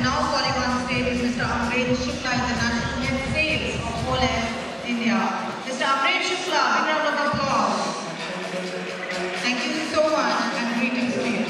Now calling on stage is Mr. Amrendra Shukla, International Head Sales of Poland, India. Mr. Amrendra Shukla, big round of applause. Thank you so much and greetings to you.